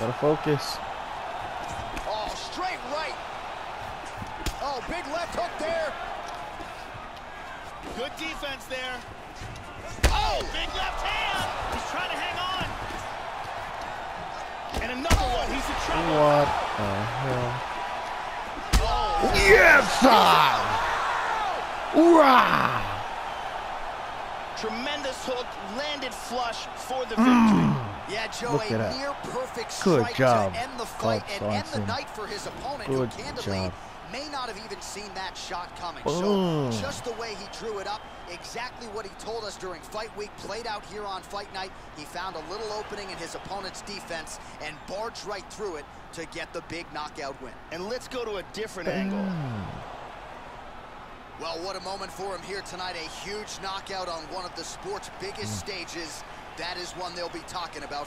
Gotta focus. Oh, straight right. Oh, big left hook there. Good defense there. Oh, big left hand. He's trying to hang on. And another one. He's in trouble. What the hell? Oh, Yes, sir! Wow! tremendous hook. Landed flush for the hmm. victory. Yeah, Joe, Look a at that. near perfect Good strike job, to end the fight Bob and end the night for his opponent, Good who candidly job. may not have even seen that shot coming. Boom. So just the way he drew it up, exactly what he told us during fight week, played out here on fight night. He found a little opening in his opponent's defense and barged right through it to get the big knockout win. And let's go to a different angle. Well, what a moment for him here tonight. A huge knockout on one of the sport's biggest mm. stages. That is one they'll be talking about